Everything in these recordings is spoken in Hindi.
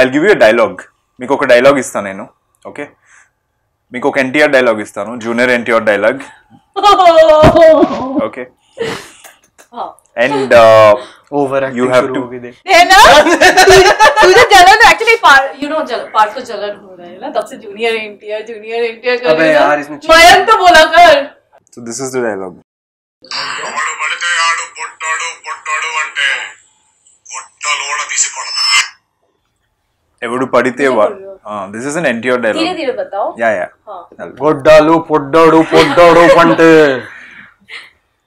ఐ గివ్ యూ డైలాగ్ మీకు ఒక డైలాగ్ ఇస్తాను నేను ఓకే మీకు ఒక ఎన్టీఆర్ డైలాగ్ ఇస్తాను జూనియర్ ఎన్టీఆర్ డైలాగ్ ఓకే हाँ and over You have to- है ना तुझे जलन एक्चुअली यू नो जलन पार्ट को जलन हो रहा है ना तब से जूनियर एनटीआर जूनियर एनटीआर कर अबे रही है। यार, इसने मयंक तो बोला कर so this is the dialogue ఎవడు పడితే ఆడు పొట్టాడు పొట్టాడు అంటే పొట్టాలు కూడా తీసుకోవడదా ఎవడు పడితే దిస్ ఇస్ అన్ ఎన్టీఆర్ धीरे డైలాగ్ धीरे बताओ యా యా हाँ గొడ్డాలు పొడ్డాడు పొడ్డాడు పంటే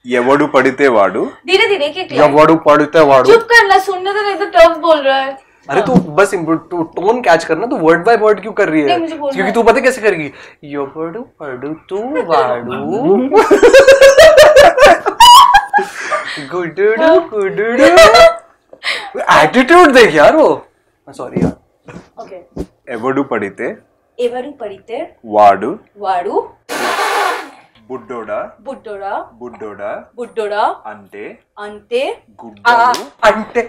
ఎవడు పడితే వాడు धीरे धीरे एक एक line। ఎవడు పడితే వాడు चुप करना सुनने तो नहीं तो टर्म बोल रहा है अरे तू बस तू टोन कैच करना तू वर्ड बाय वर्ड क्यों कर रही है नहीं, मुझे बोलना क्योंकि है। तू पता कैसे करेगी ఎవడు పడుతూ వాడు గుడ్డుడు గుడ్డుడు एटीट्यूड देख यार वो सॉरी यार ओके ఎవడు పడితే ఎవరు పడితే వాడు వాడు బుడ్డోడా బుడ్డోడా బుడ్డోడా బుడ్డోడా అంటే अंते గుడ్డలు अंटे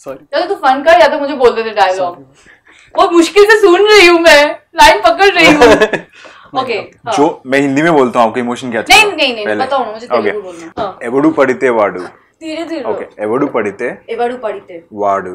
सॉरी या तो तू फन कर या तो मुझे बोल देते डायलॉग बहुत मुश्किल से सुन रही हूँ मैं लाइन पकड़ रही हूँ ओके हाँ। जो मैं हिंदी में बोलता हूँ आपको इमोशन क्या नहीं नहीं नहीं बताओ ना मुझे ఓకే तेलुगु बोलना हाँ ఎవడు పడితే వాడు धीरे धीरे ఓకే ఎవడు పడితే ఎవడు పడితే వాడు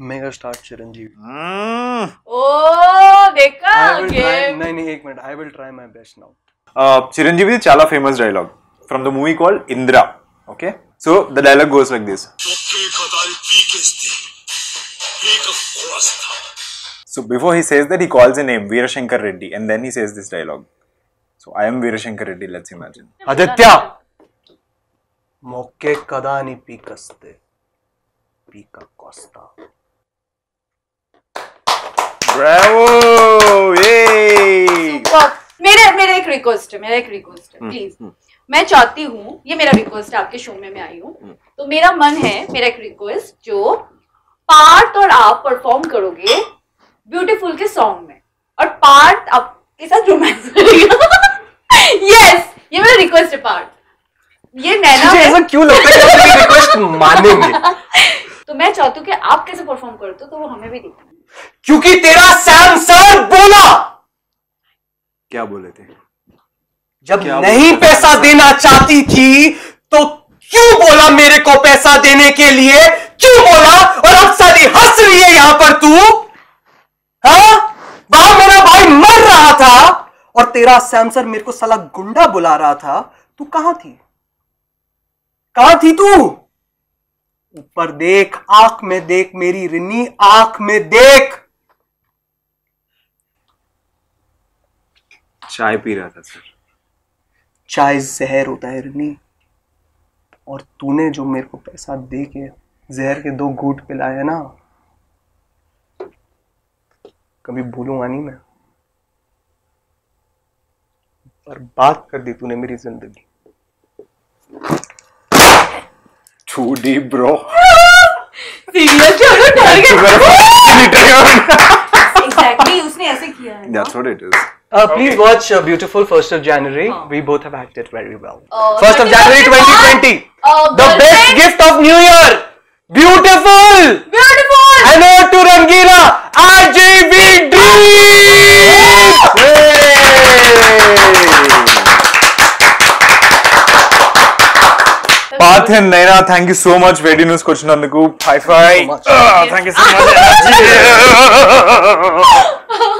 मेगा स्टार चिरंजीवी ओ देखा गेम नहीं नहीं एक minute I will try my best now Chiranjeevi चाला famous dialogue from the movie called Indra okay so the dialogue goes like this So before he says that, he calls a name, Veerashankar Reddy, and then he says this dialogue. So I am Veerashankar Reddy, let's imagine. Aditya! मौके कदा नहीं पीकसते पीका कोस्ता Bravo! मेरे मेरा एक रिक्वेस्ट है मेरा एक रिक्वेस्ट है प्लीज़ मैं चाहती हूँ ये मेरा रिक्वेस्ट है आपके शो में मैं आई हूँ. तो मेरा मन है मेरा एक रिक्वेस्ट जो पार्ट और आप परफॉर्म करोगे ब्यूटीफुल के सॉन्ग में. और पार्ट आपके साथ रोमांस करेगा. यस ये मेरा रिक्वेस्ट है पार्ट ये नैना है। ऐसा क्यों लगता है कि रिक्वेस्ट मानेंगे? तो मैं चाहती हूँ कि आप कैसे परफॉर्म करते हो तो वो हमें भी देखना क्योंकि तेरा सैमसंग बोला। क्या बोले थे? जब क्या नहीं पैसा देना चाहती थी तो क्यों बोला मेरे को पैसा देने के लिए? क्यों बोला? और अब सारी हंस रही है यहाँ पर तू। हाँ? वहाँ मेरा भाई मर रहा था और तेरा सैमसर मेरे को साला गुंडा बुला रहा था। तू कहाँ थी? कहाँ थी तू? ऊपर देख आँख में देख मेरी रिनी आँख में देख। चाय पी रहा था सर। चाय जहर होता है रिनी। और तूने जो मेरे को पैसा दे के जहर के दो घूट पिलाए ना कभी भूलूँगा नहीं मैं। पर बात कर दी तूने मेरी ज़िंदगी। Too deep, bro. सीरियस डर गया एग्जैक्टली उसने ऐसे किया है? That's what it is. Uh, please okay. watch uh, Beautiful First of January. We both have acted very well. Uh, First of January 2020. Uh, The best gift of New Year. Beautiful. Beautiful. Know to Rangila. RGB Siddharth and Naina, thank you so much for News Kochinandaku. High five. Thank you so much. Uh, thank you so much.